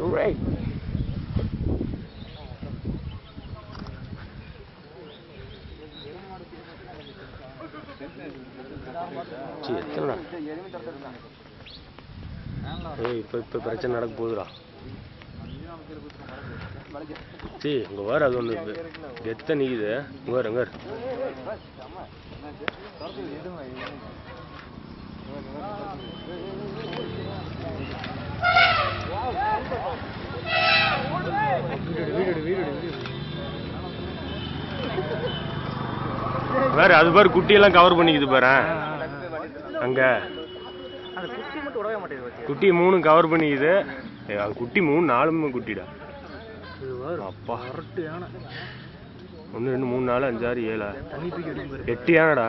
Right. சீ, எத்தனைடா? ஏய் இப்போ இப்போ பிரச்சனை நடக்க போகுதுடா சீ இங்கே வேறு அது ஒன்று கெத்த நிற்குது இங்கே வேறு வேற அது பாரு குட்டியெல்லாம் கவர் பண்ணிக்குது பாரு. அங்கே. குட்டி மூணு கவர் பண்ணிக்குது. அது குட்டி மூணு நாலு குட்டிடா. அப்பா. ஒன்று ரெண்டு மூணு நாலு அஞ்சாறு ஏழா? தண்ணி எட்டு யானடா